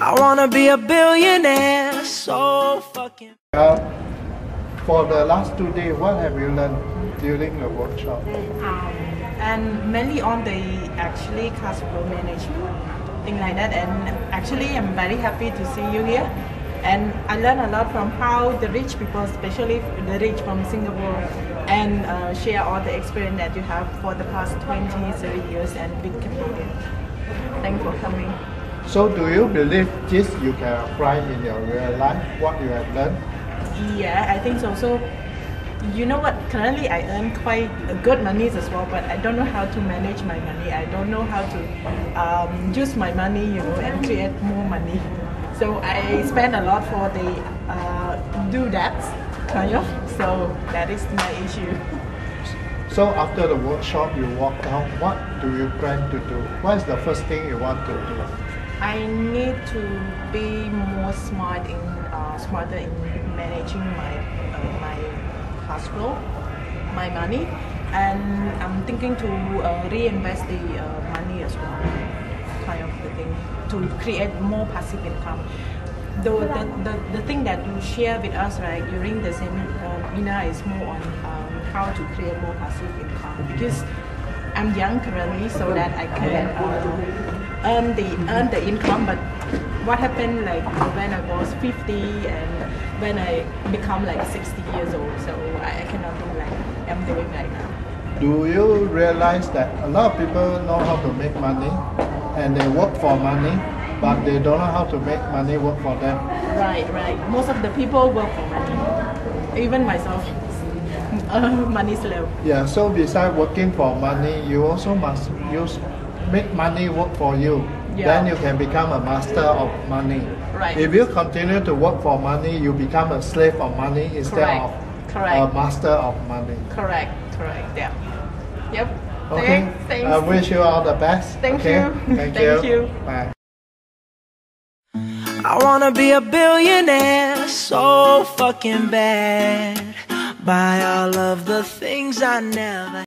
I wanna be a billionaire, so fucking. Uh, for the last two days, what have you learned during the workshop? um, and mainly on the actually cash flow management, thing like that. And actually, I'm very happy to see you here. And I learned a lot from how the rich people, especially the rich from Singapore, and uh, share all the experience that you have for the past 20, 30 years and big Cambodia. Thanks for coming. So, do you believe this you can apply in your real life? What you have learned? Yeah, I think so. So, you know what? Currently, I earn quite good money as well, but I don't know how to manage my money. I don't know how to um, use my money, you know, and create more money. So I spend a lot for the uh, do that kind of. So that is my issue. So, after the workshop, you walk out. What do you plan to do? What is the first thing you want to do? I need to be more smart in uh, smarter in managing my uh, my cash flow, my money, and I'm thinking to uh, reinvest the uh, money as well, kind of the thing to create more passive income. Though the, the, the thing that you share with us right during the seminar is more on um, how to create more passive income because I'm young currently, so that I can uh, earn the earn the income. But what happened like when I was 50 and when I become like 60 years old? So I, I cannot do like I'm doing right now. Do you realize that a lot of people know how to make money and they work for money, but they don't know how to make money work for them? Right, right. Most of the people work for money. Even myself, uh, money slave. Yeah, so besides working for money, you also must use make money work for you. Yeah. Then you can become a master of money. Right. If you continue to work for money, you become a slave of money instead Correct. of Correct. a master of money. Correct, correct. Yeah. Yep. Okay. Thanks. Thanks. I wish you all the best. Thank okay? you. Thank, Thank you. you. Bye. I wanna be a billionaire, so fucking bad. Buy all of the things I never